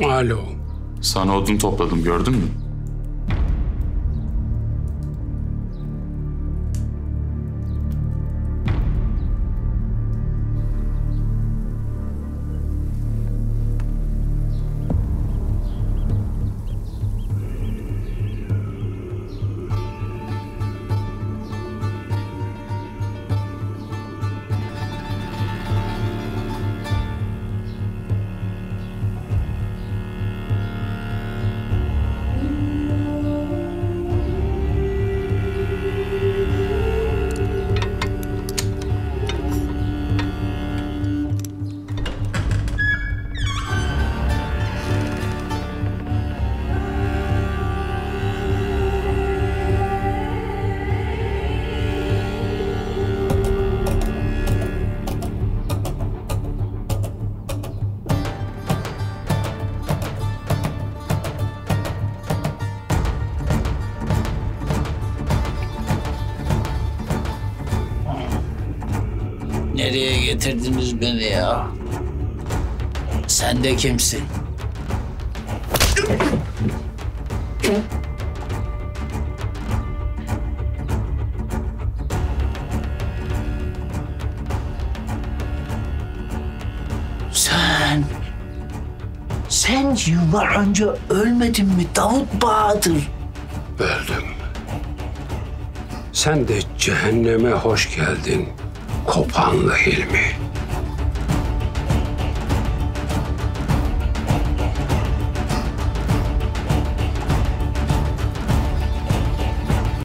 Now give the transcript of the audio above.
Malum. Sana odun topladım gördün mü? Nereye getirdiniz beni ya? Sen de kimsin? Sen... Sen yıllar önce ölmedin mi Davut Bahadır? Öldüm. Sen de cehenneme hoş geldin. Kopanlı Hilmi.